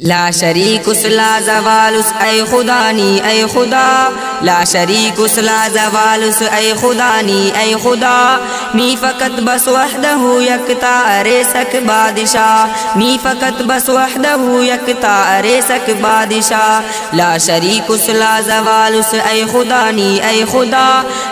ला शरीक उस ला जवाल उस ए खुदा नी ए खुदा ला शरीक उस ला जवाल उस ए खुदा नी ए खुदा नी फ़कत बस वहदहु यकता अरे सक बादशाह नी फ़कत बस वहदहु यकता अरे सक बादशाह ला शरीक उस ला जवाल उस ए खुदा नी ए खुदा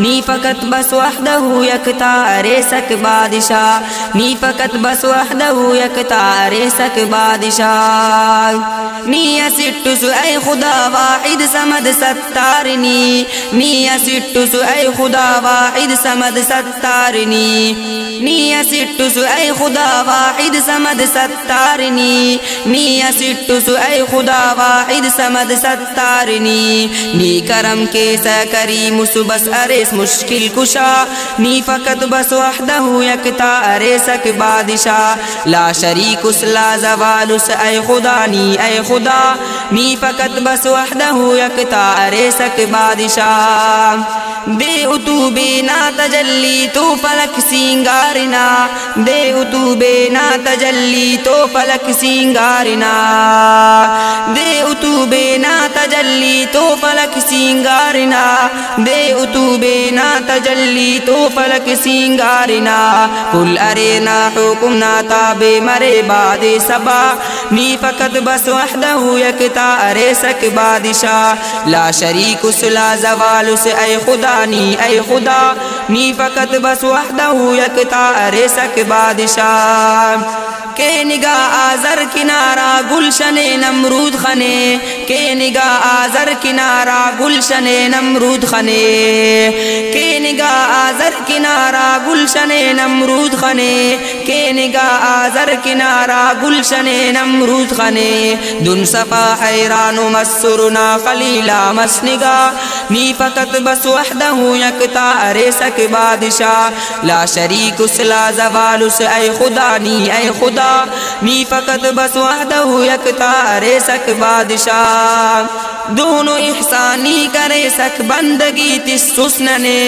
नी फ़कत बस वहदहु यकता अरे सक बादशाह नी फ़कत बस वहदहु यकता अरे सक बादशाह नी सिट्टु सु ऐ खुदा वाहिद समद सत्तारनी नी सिट्टु सु ऐ खुदा वाहिद समद सत्तारनी नी सिट्टु सु ऐ खुदा वाहिद समद सत्तारनी नी सिट्टु सु ऐ खुदा वाहिद समद सत्तारनी नी करम के सकरीम बस अरेस मुश्किल कुशा नी फकत बस वहदहु यकता अरे सक बादशाह ला शरीक उस ला जवाल उस ऐ खुदा नी ऐ खुदा नी फकत बस वहदहु यकता अरे सक बादशाह। दे उतू बेना तजल्ली तो फलक सिंगारना। दे उतू बेना तजल्ली तो फलक सिंगारना। दे उतू बेना तजल्ली तो फलक सिंगारना। दे उतू बेना तजल्ली तो फलक सिंगारना। कुल अरे ना हुकुम ना ताबे मरे बादे सबा। नी फकत बस वहदहु यकता अरे सक बादशाह। ला शरीक उस, ला जवाल उस, ऐ खुदा नी, ऐ खुदा। नी फकत बस वहदहु यकता अरे सक बादशाह। के निगा आजर किनारा गुलशन नमरूद खने। के निगा आजर किनारा गुलशन नमरूद खने। के आजर किनारा गुलशन नमरूद खने, के निगा आजर किनारा गुलशन नमरूद खने। दुन सफ़ा हैरान मसुरना खलीला मसनिगा नी फकत बस वहदहु यकता अरे सक बादशाह ला शरीक उस, ला जवाल उस, ऐ खुदा नी, ऐ खुदा। नी फकत बस वहदहु यकता अरे सक बादशाह दोनों एहसानी करे सक बंदगी तिस सुस्न ने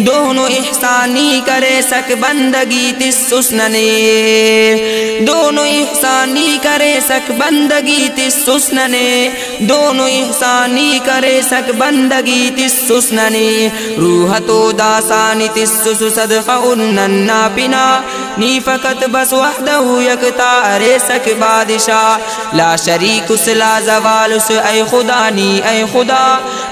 दोनों एहसानी करे सक बंदगी तिस सुस्न ने दोनों एहसानी करे सक बंदगी तिस सुस्न ने दोनों एहसानी करे सक बंदगी तिस सुस्न ने रूह तो दासानी तिस सदका उन्नन्ना पिना। नी फकत बस वहदहु यकता अरे सक बादशाह ला शरीक उस, ला जवाल उस, ऐ खुदा नी, ऐ खुदा।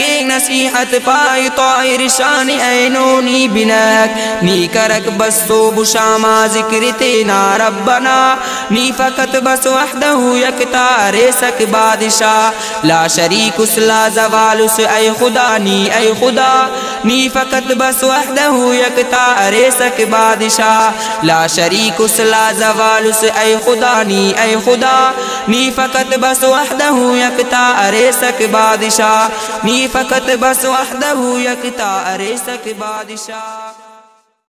के नसीहत पाई ताहिर शान ऐनोनी बिनक नी करक बस तो बुशामा ज़िक्र तेना रब्बना नी फकत बस वहदहु यकता रे सक बादशाह ला शरीक उस ला जवाल उस ऐ खुदा नी ऐ खुदा नी फकत बस वहदहु यकता रे सक बादशाह ला शरीक उस ला जवाल उस ऐ खुदा नी ऐ खुदा नी फकत बस वहदहु यकता अरे सक बादशाह नी फ़कत बस वहदहु यकता अरे सक बादशाह